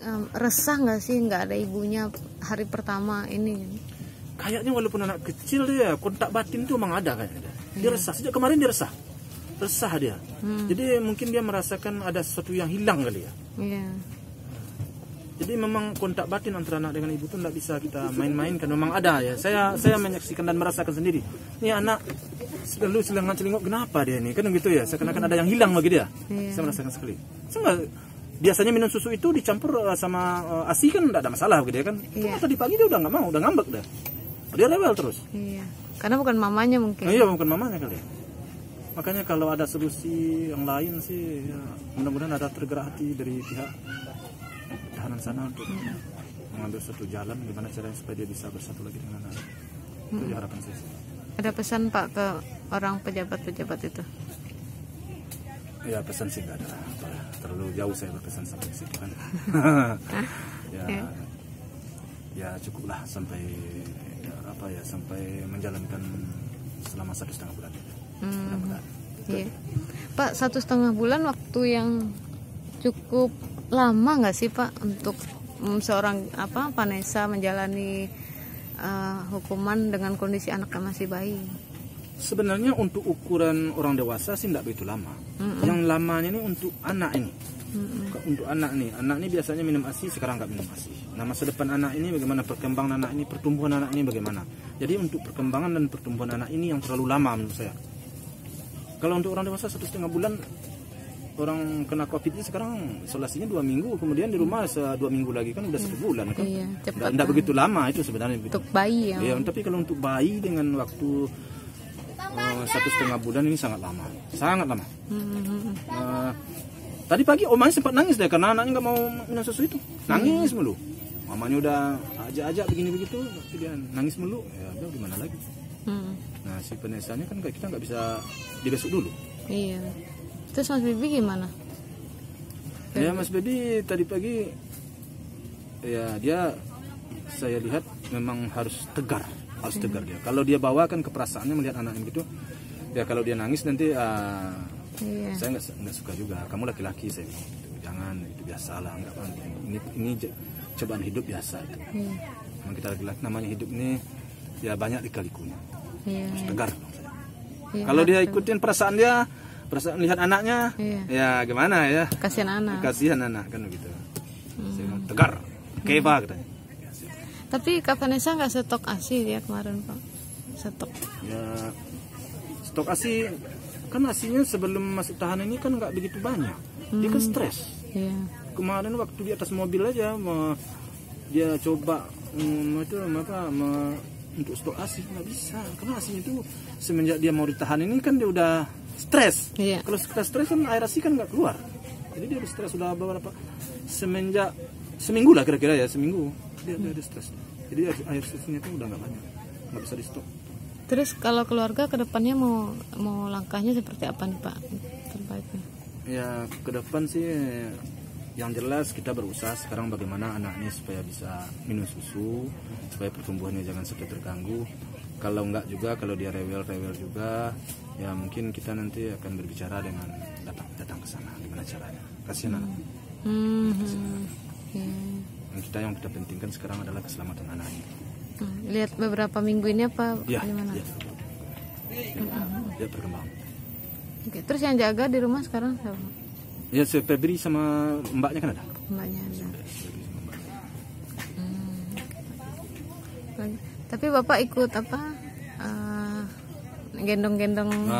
em, resah nggak sih nggak ada ibunya hari pertama ini? Kayaknya walaupun anak kecil dia kontak batin tuh emang ada kayaknya. Dia resah sejak kemarin dia resah. Resah dia. Jadi mungkin dia merasakan ada sesuatu yang hilang kali ya. Iya. Jadi memang kontak batin antara anak dengan ibu tuh tidak bisa kita main-mainkan. Memang ada ya. Saya saya menyaksikan dan merasakan sendiri. Ini anak selalu selengan celingok kenapa dia ini? Kan gitu ya. Seakan-akan ada yang hilang bagi dia. Iya. Saya merasakan sekali. Saya nggak- biasanya minum susu itu dicampur uh, sama uh, ASI kan tidak ada masalah gitu ya kan. Iya. Cuma tadi pagi dia udah nggak mau, udah ngambek dah. Dia rewel terus. Iya. Karena bukan mamanya mungkin. Nah, iya bukan mamanya kali. Makanya kalau ada solusi yang lain sih ya, mudah-mudahan ada tergerak hati dari pihak tahanan sana untuk mengambil satu jalan gimana caranya supaya dia bisa bersatu lagi dengan anak. Itu ya harapan saya. sih. Ada pesan Pak ke orang pejabat-pejabat itu? Ya pesan sih nggak ada. apa, Terlalu jauh saya berpesan sampai situ kan. ya, Ya. ya cukuplah sampai ya, apa ya sampai menjalankan selama satu setengah bulan. Hmm. Mudah-mudahan. Iya. Pak satu setengah bulan waktu yang cukup lama nggak sih Pak untuk mm, seorang apa Vanessa menjalani eh, hukuman dengan kondisi anak yang masih bayi? Sebenarnya untuk ukuran orang dewasa sih tidak begitu lama. Yang lamanya ini untuk anak ini. Ke- Untuk anak nih, anak ini biasanya minum ASI, sekarang nggak minum ASI. Nah masa depan anak ini bagaimana perkembangan anak ini, pertumbuhan anak ini bagaimana. Jadi untuk perkembangan dan pertumbuhan anak ini yang terlalu lama menurut saya. Kalau untuk orang dewasa satu setengah bulan, orang kena COVID ini sekarang isolasinya dua minggu, kemudian di rumah se- dua minggu lagi kan udah satu bulan kan. Iya, cepat. Tidak begitu lama itu sebenarnya. Untuk bayi ya. Ya, tapi kalau untuk bayi dengan waktu eh, satu setengah bulan ini sangat lama, sangat lama. Hmm, Eh, tadi pagi omanya sempat nangis deh karena anaknya nggak mau minum susu itu, nangis mulu. Mamanya udah ajak-ajak begini begitu, tapi dia nangis mulu. Ya udah gimana lagi? hmm, Nah si penesanya kan kayak kita nggak bisa dibesuk dulu. Iya. Terus Mas Bibi gimana? Ya Mas Bedi tadi pagi ya dia saya lihat memang harus tegar, harus tegar dia. Kalau dia bawakan ke perasaannya melihat anaknya gitu, ya kalau dia nangis nanti ah, Iya. saya nggak suka juga. Kamu laki-laki saya bilang gitu. Jangan itu biasa lah, nggak apa ini ini cobaan hidup biasa itu. Iya. Memang kita laki-laki namanya hidup ini ya banyak dikalikunya. Iya. Harus tegar. Iya. Kalau dia ikutin perasaan dia, perasaan lihat anaknya, Iya. ya gimana ya? Kasihan anak. kasihan anak kan begitu Hmm. Saya bilang, tegar keva katanya Tapi Kak Vanessa nggak stok ASI dia kemarin Pak. Stok. ya stok asi kan asinya sebelum masuk tahanan ini kan nggak begitu banyak dia kan stres Iya. kemarin waktu di atas mobil aja dia coba mm, itu apa me- untuk stok asi nggak bisa karena asinya itu semenjak dia mau ditahan ini kan dia udah stres Iya. kalau kita stres kan air asi kan nggak keluar jadi dia udah stres sudah beberapa semenjak seminggu lah kira-kira ya seminggu dia dia ada stres jadi air, susunya itu udah nggak banyak nggak bisa di stok Terus kalau keluarga ke depannya mau mau langkahnya seperti apa nih Pak? Terbaiknya. ya ke depan sih yang jelas kita berusaha sekarang bagaimana anak ini supaya bisa minum susu supaya pertumbuhannya jangan sampai terganggu kalau enggak juga kalau dia rewel-rewel juga ya mungkin kita nanti akan berbicara dengan datang datang ke sana gimana caranya kasihan anak Hmm. hmm. Yang kita yang kita pentingkan sekarang adalah keselamatan anak ini Hmm, Lihat beberapa minggu ini apa ya gimana? ya, ya, ya berkembang Oke, terus yang jaga di rumah sekarang siapa? ya si Febri sama mbaknya kan ada Mbaknya ada. Mbaknya. Tapi Bapak ikut apa? eh, gendong-gendong Nah,